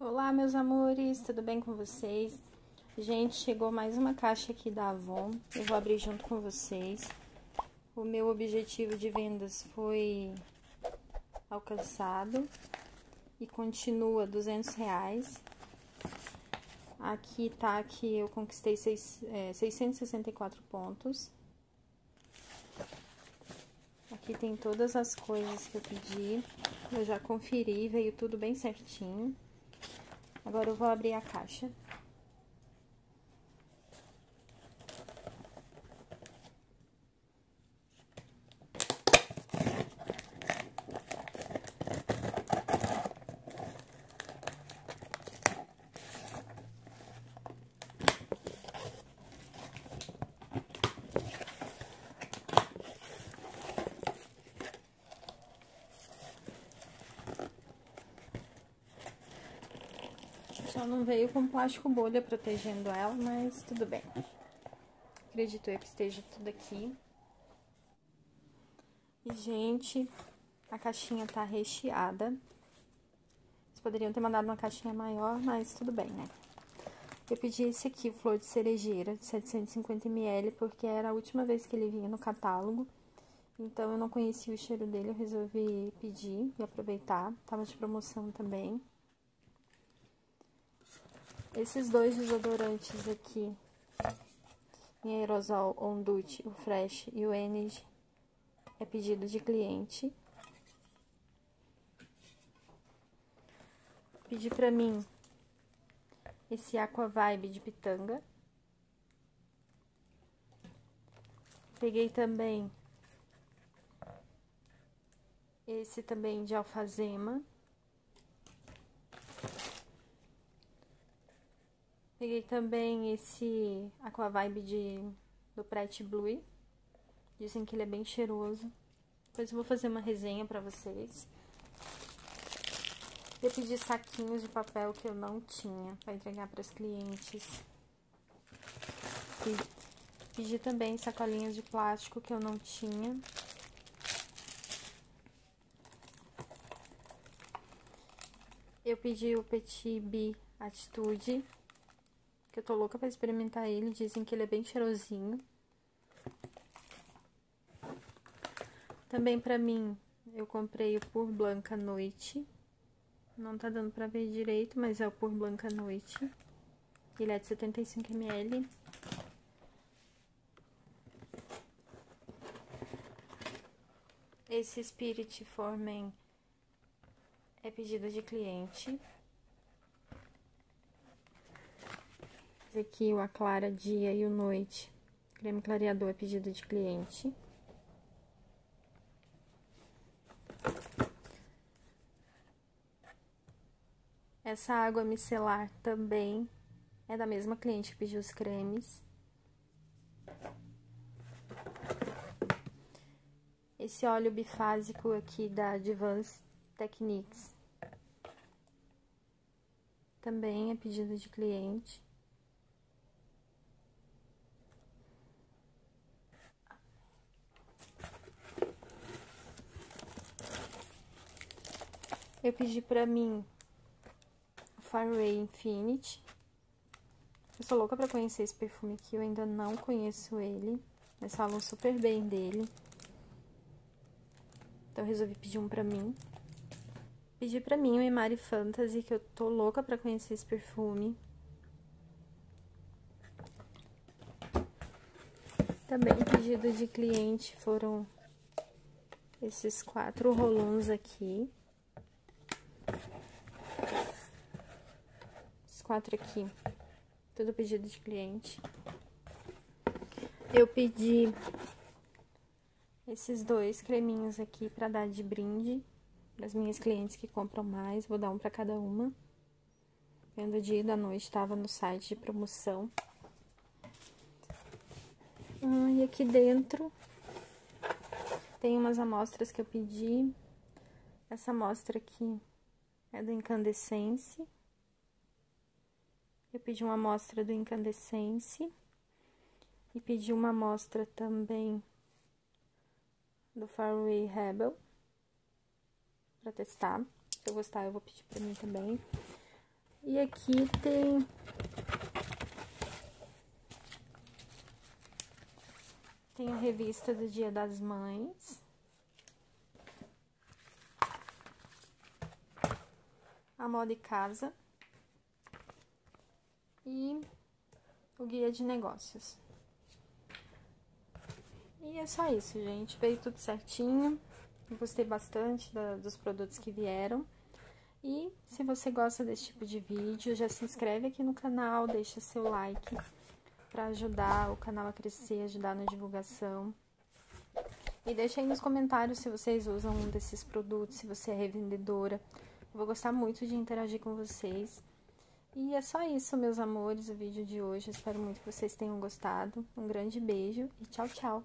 Olá, meus amores, tudo bem com vocês? Gente, chegou mais uma caixa aqui da Avon. Eu vou abrir junto com vocês. O meu objetivo de vendas foi alcançado e continua 200 reais. Aqui tá que eu conquistei seis, é, 664 pontos. Aqui tem todas as coisas que eu pedi. Eu já conferi, veio tudo bem certinho. Agora eu vou abrir a caixa. Só não veio com plástico bolha protegendo ela, mas tudo bem. Acredito eu que esteja tudo aqui. E, gente, a caixinha tá recheada. Vocês poderiam ter mandado uma caixinha maior, mas tudo bem, né? Eu pedi esse aqui, Flor de Cerejeira, de 750ml, porque era a última vez que ele vinha no catálogo. Então, eu não conhecia o cheiro dele, eu resolvi pedir e aproveitar. Tava de promoção também. Esses dois desodorantes aqui, em aerosol Ondute, o Fresh e o Energy, é pedido de cliente. Pedi pra mim esse Aqua Vibe de pitanga. Peguei também esse também de alfazema. Peguei também esse Aqua Vibe de, do Pret Blue. Dizem que ele é bem cheiroso. Depois eu vou fazer uma resenha pra vocês. Eu pedi saquinhos de papel que eu não tinha pra entregar pras clientes. Pedi também sacolinhas de plástico que eu não tinha. Eu pedi o Petit Bi Atitude que eu tô louca pra experimentar ele. Dizem que ele é bem cheirosinho. Também pra mim, eu comprei o Pur Blanca Noite. Não tá dando pra ver direito, mas é o Pur Blanca Noite. Ele é de 75ml. Esse Spirit for Men é pedido de cliente. Aqui o Aclara Dia e o Noite. Creme clareador é pedido de cliente. Essa água micelar também é da mesma cliente que pediu os cremes. Esse óleo bifásico aqui da Advanced Techniques também é pedido de cliente. Eu pedi pra mim Faraway Infinity. Eu sou louca pra conhecer esse perfume aqui, eu ainda não conheço ele. Mas falam super bem dele. Então, resolvi pedir um pra mim. Pedi pra mim o Emari Fantasy, que eu tô louca pra conhecer esse perfume. Também pedido de cliente foram esses quatro rolons aqui. Quatro aqui. Tudo pedido de cliente. Eu pedi esses dois creminhos aqui pra dar de brinde das minhas clientes que compram mais. Vou dar um pra cada uma. Vendo dia e da noite, tava no site de promoção. Ah, e aqui dentro tem umas amostras que eu pedi. Essa amostra aqui é do Incandescence. Eu pedi uma amostra do Incandescence. E pedi uma amostra também do Faraway Rebel. Pra testar. Se eu gostar, eu vou pedir pra mim também. E aqui tem... Tem a revista do Dia das Mães. A moda e casa. E o guia de negócios. E é só isso, gente. Veio tudo certinho. Gostei bastante da, dos produtos que vieram. E se você gosta desse tipo de vídeo, já se inscreve aqui no canal, deixa seu like para ajudar o canal a crescer, ajudar na divulgação. E deixa aí nos comentários se vocês usam um desses produtos, se você é revendedora. Eu vou gostar muito de interagir com vocês. E é só isso, meus amores, o vídeo de hoje. espero muito que vocês tenham gostado. Um grande beijo e tchau, tchau!